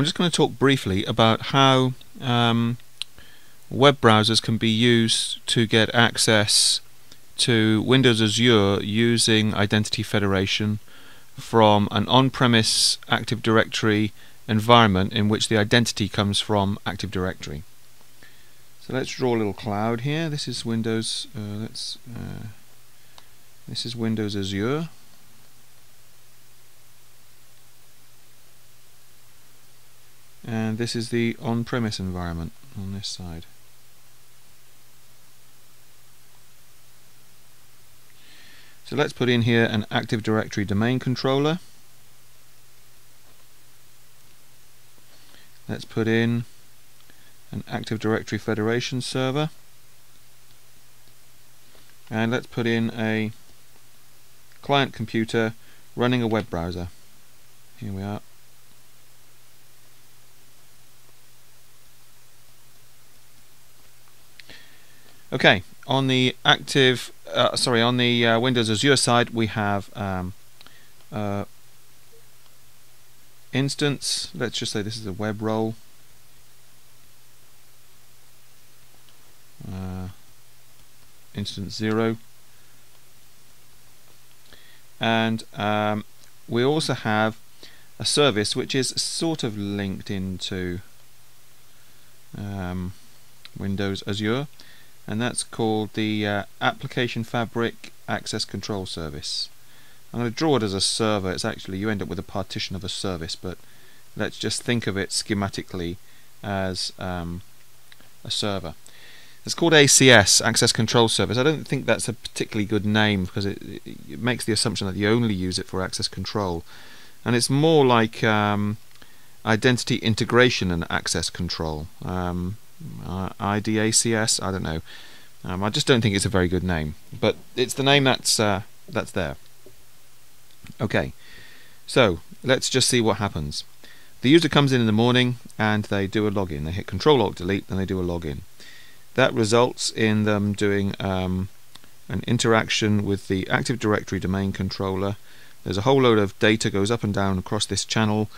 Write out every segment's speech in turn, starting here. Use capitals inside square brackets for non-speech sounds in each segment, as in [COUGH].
I'm just going to talk briefly about how um, web browsers can be used to get access to Windows Azure using Identity Federation from an on-premise Active Directory environment in which the identity comes from Active Directory. So let's draw a little cloud here. This is Windows. Uh, let's. Uh, this is Windows Azure. And this is the on-premise environment on this side. So let's put in here an Active Directory domain controller. Let's put in an Active Directory Federation server. And let's put in a client computer running a web browser. Here we are. Okay, on the active, uh, sorry, on the uh, Windows Azure side, we have um, uh, instance. Let's just say this is a web role. Uh, instance zero, and um, we also have a service which is sort of linked into um, Windows Azure and that's called the uh, Application Fabric Access Control Service. I'm going to draw it as a server. It's actually, you end up with a partition of a service, but let's just think of it schematically as um, a server. It's called ACS, Access Control Service. I don't think that's a particularly good name because it, it makes the assumption that you only use it for access control. And it's more like um, identity integration and access control. Um, uh, IDACS, I don't know. Um, I just don't think it's a very good name, but it's the name that's uh, that's there. Okay, so let's just see what happens. The user comes in in the morning and they do a login. They hit Control Alt Delete and they do a login. That results in them doing um, an interaction with the Active Directory domain controller. There's a whole load of data goes up and down across this channel.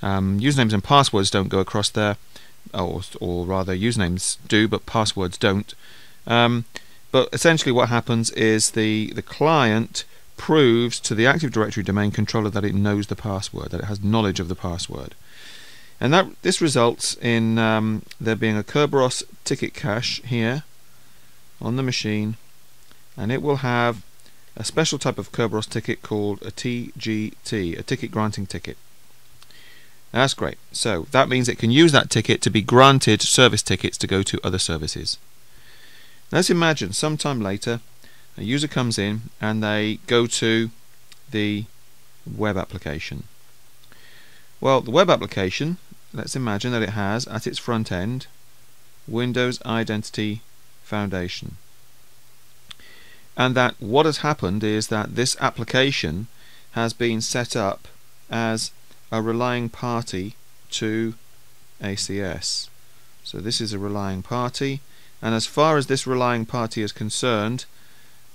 Um, usernames and passwords don't go across there or, or rather usernames do, but passwords don't. Um, but essentially, what happens is the the client proves to the Active Directory domain controller that it knows the password, that it has knowledge of the password, and that this results in um, there being a Kerberos ticket cache here on the machine, and it will have a special type of Kerberos ticket called a TGT, a ticket granting ticket. That's great. So that means it can use that ticket to be granted service tickets to go to other services. Let's imagine sometime later a user comes in and they go to the web application. Well, the web application, let's imagine that it has at its front end Windows Identity Foundation. And that what has happened is that this application has been set up as a relying party to ACS. So this is a relying party, and as far as this relying party is concerned,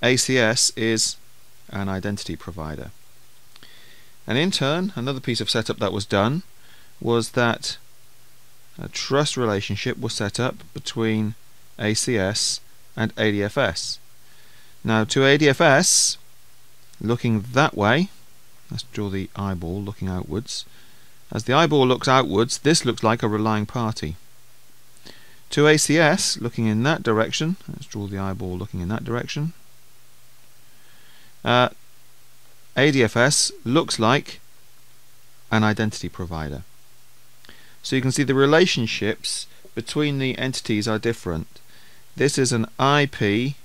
ACS is an identity provider. And in turn, another piece of setup that was done was that a trust relationship was set up between ACS and ADFS. Now to ADFS, looking that way, Let's draw the eyeball looking outwards. As the eyeball looks outwards, this looks like a relying party. To ACS, looking in that direction, let's draw the eyeball looking in that direction. Uh, ADFS looks like an identity provider. So you can see the relationships between the entities are different. This is an IP,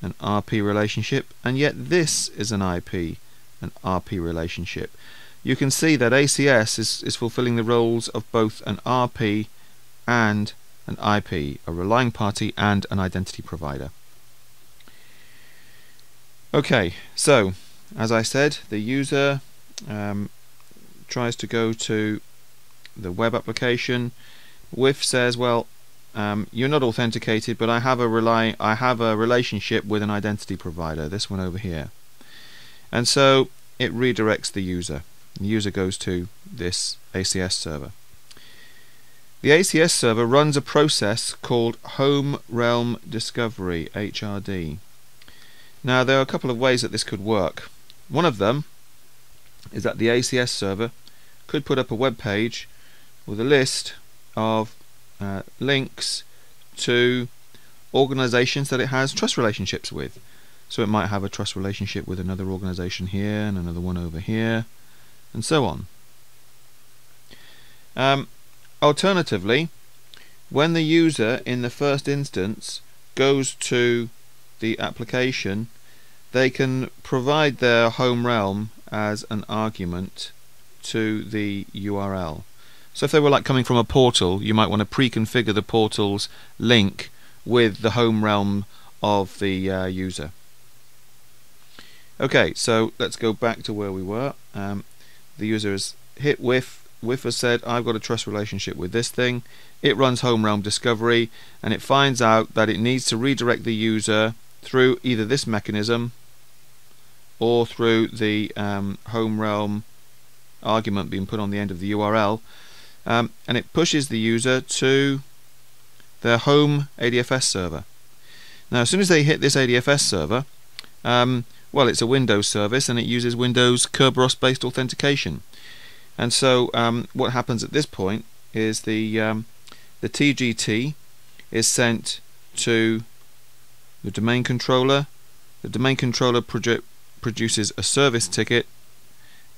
an RP relationship, and yet this is an IP, an RP relationship. You can see that ACS is, is fulfilling the roles of both an RP and an IP, a relying party and an identity provider. Okay, so as I said, the user um, tries to go to the web application. WIF says, well, um, you're not authenticated, but I have a rely I have a relationship with an identity provider. This one over here. And so it redirects the user. The user goes to this ACS server. The ACS server runs a process called Home Realm Discovery, HRD. Now there are a couple of ways that this could work. One of them is that the ACS server could put up a web page with a list of uh, links to organizations that it has trust relationships with. So it might have a trust relationship with another organization here and another one over here and so on. Um, Alternatively, when the user in the first instance goes to the application, they can provide their home realm as an argument to the URL. So if they were like coming from a portal, you might want to pre-configure the portal's link with the home realm of the uh, user. Okay, so let's go back to where we were. Um, the user has hit with WIF has said, I've got a trust relationship with this thing. It runs home realm discovery and it finds out that it needs to redirect the user through either this mechanism or through the um, home realm argument being put on the end of the URL. Um, and it pushes the user to their home ADFS server. Now, as soon as they hit this ADFS server, um, well, it's a Windows service and it uses Windows Kerberos based authentication. And so um, what happens at this point is the um, the TGT is sent to the domain controller. The domain controller produ produces a service ticket,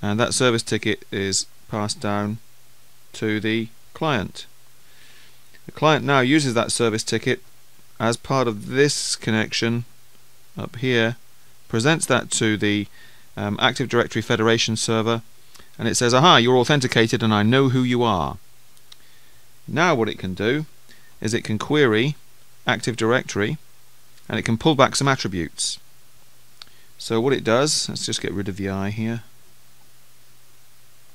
and that service ticket is passed down to the client. The client now uses that service ticket as part of this connection up here, presents that to the um, Active Directory Federation server, and it says aha you're authenticated and I know who you are. Now what it can do is it can query Active Directory and it can pull back some attributes. So what it does let's just get rid of the I here.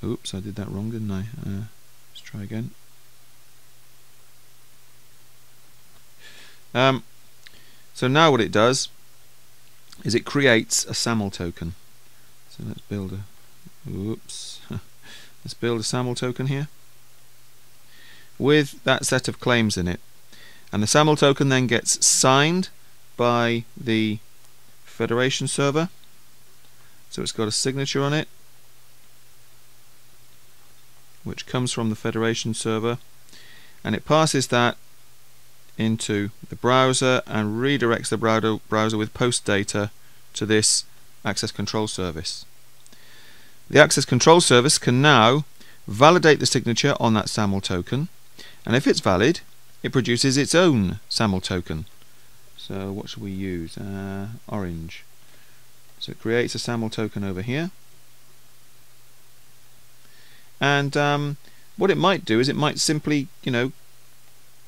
Oops I did that wrong didn't I? Uh, let's try again. Um, so now what it does is it creates a SAML token so let's build a Oops. [LAUGHS] Let's build a SAML token here with that set of claims in it. And the SAML token then gets signed by the Federation server. So it's got a signature on it which comes from the Federation server and it passes that into the browser and redirects the browser, with post data to this access control service. The access control service can now validate the signature on that SAML token and if it's valid it produces its own SAML token. So what should we use? Uh, orange. So it creates a SAML token over here and um, what it might do is it might simply you know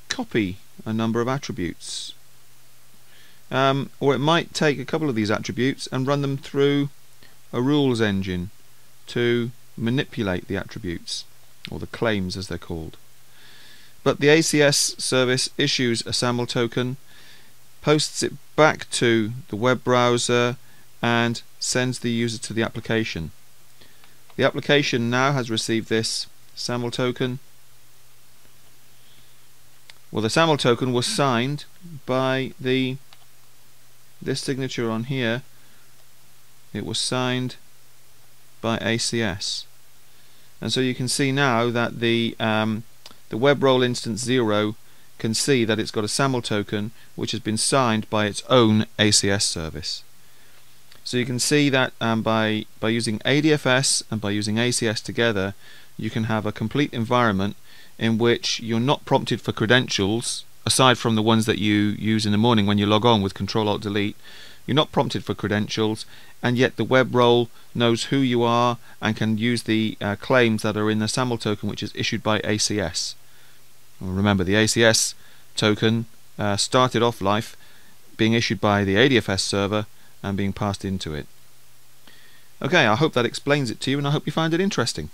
copy a number of attributes um, or it might take a couple of these attributes and run them through a rules engine to manipulate the attributes, or the claims as they're called. But the ACS service issues a SAML token, posts it back to the web browser, and sends the user to the application. The application now has received this SAML token. Well, the SAML token was signed by the this signature on here. It was signed by ACS. And so you can see now that the um, the web role instance 0 can see that it's got a SAML token which has been signed by its own ACS service. So you can see that um, by, by using ADFS and by using ACS together you can have a complete environment in which you're not prompted for credentials aside from the ones that you use in the morning when you log on with Control Alt Delete you're not prompted for credentials, and yet the web role knows who you are and can use the uh, claims that are in the SAML token, which is issued by ACS. Remember, the ACS token uh, started off life being issued by the ADFS server and being passed into it. Okay, I hope that explains it to you, and I hope you find it interesting.